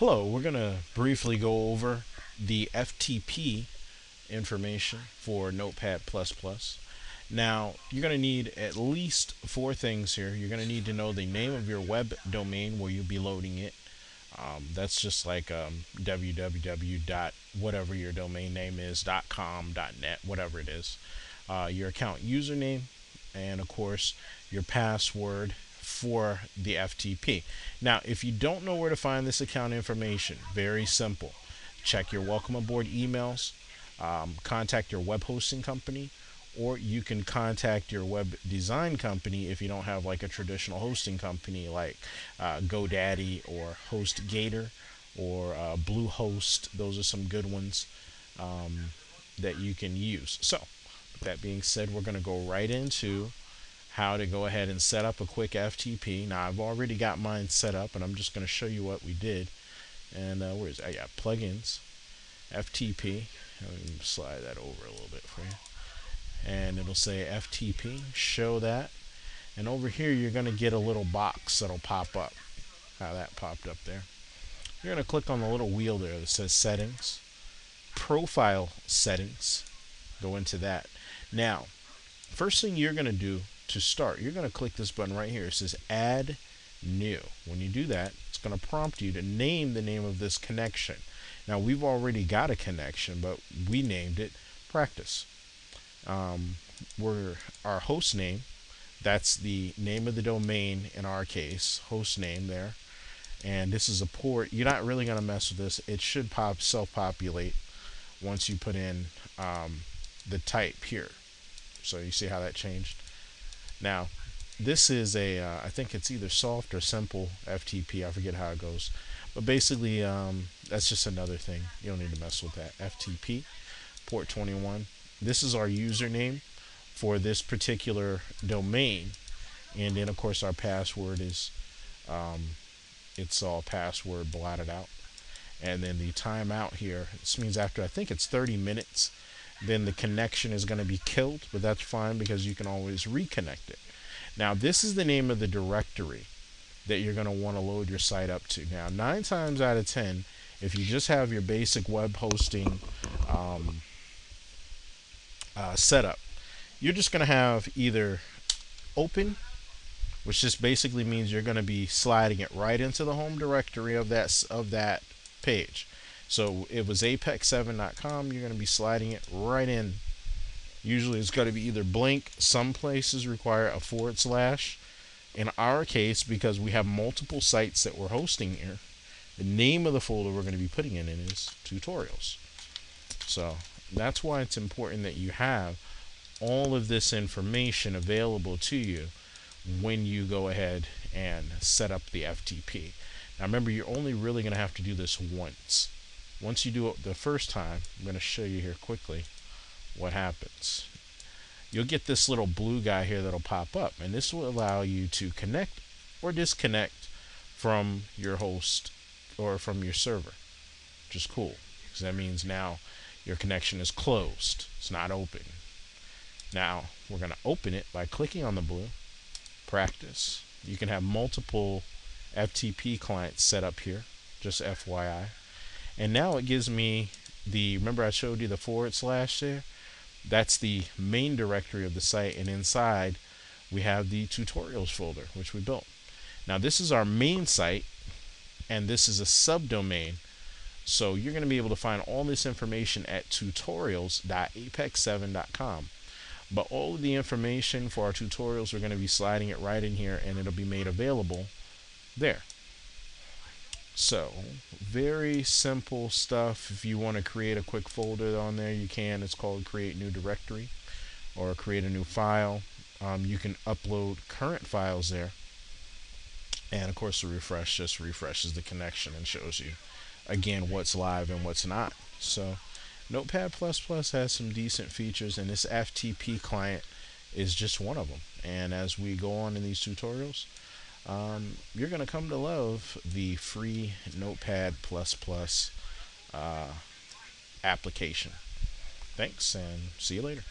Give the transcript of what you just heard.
Hello, we're going to briefly go over the FTP information for Notepad++. Now, you're going to need at least four things here. You're going to need to know the name of your web domain where you'll be loading it. Um, that's just like um, www. whatever your domain name is, .com, .net, whatever it is. Uh, your account username, and of course, your password for the FTP. Now, if you don't know where to find this account information, very simple. Check your welcome aboard emails, um, contact your web hosting company, or you can contact your web design company if you don't have like a traditional hosting company like uh, GoDaddy or HostGator or uh, Bluehost. Those are some good ones um, that you can use. So, that being said, we're going to go right into how to go ahead and set up a quick FTP. Now I've already got mine set up and I'm just going to show you what we did. And uh, where is it? I got plugins, FTP. Let me slide that over a little bit for you. And it'll say FTP, show that. And over here you're going to get a little box that'll pop up. How that popped up there. You're going to click on the little wheel there that says settings, profile settings. Go into that. Now, first thing you're going to do to start, you're going to click this button right here. It says Add New. When you do that, it's going to prompt you to name the name of this connection. Now, we've already got a connection, but we named it Practice. Um, we're, our host name, that's the name of the domain in our case, host name there. And this is a port. You're not really going to mess with this. It should pop self-populate once you put in um, the type here. So you see how that changed? Now, this is a, uh, I think it's either soft or simple FTP. I forget how it goes. But basically, um, that's just another thing. You don't need to mess with that. FTP, port 21. This is our username for this particular domain. And then, of course, our password is, um, it's all password blotted out. And then the timeout here, this means after, I think it's 30 minutes, then the connection is going to be killed, but that's fine because you can always reconnect it. Now, this is the name of the directory that you're going to want to load your site up to. Now, nine times out of ten, if you just have your basic web hosting um, uh, setup, you're just going to have either open, which just basically means you're going to be sliding it right into the home directory of that of that page. So it was apex7.com. You're going to be sliding it right in. Usually it's got to be either blank. Some places require a forward slash. In our case, because we have multiple sites that we're hosting here, the name of the folder we're going to be putting it in is tutorials. So that's why it's important that you have all of this information available to you when you go ahead and set up the FTP. Now remember, you're only really going to have to do this once. Once you do it the first time, I'm going to show you here quickly what happens. You'll get this little blue guy here that'll pop up, and this will allow you to connect or disconnect from your host or from your server, which is cool because that means now your connection is closed. It's not open. Now we're going to open it by clicking on the blue, practice. You can have multiple FTP clients set up here, just FYI. And now it gives me the, remember I showed you the forward slash there? That's the main directory of the site. And inside we have the tutorials folder, which we built. Now this is our main site and this is a subdomain. So you're going to be able to find all this information at tutorials.apex7.com. But all of the information for our tutorials, we're going to be sliding it right in here and it'll be made available there. So, very simple stuff. If you want to create a quick folder on there, you can. It's called Create New Directory or Create a New File. Um, you can upload current files there. And of course, the refresh just refreshes the connection and shows you again what's live and what's not. So, Notepad++ has some decent features, and this FTP client is just one of them. And as we go on in these tutorials, um, you're going to come to love the free Notepad++ uh, application. Thanks, and see you later.